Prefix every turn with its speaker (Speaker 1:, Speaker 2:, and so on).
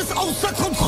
Speaker 1: yalnız olsa kontrol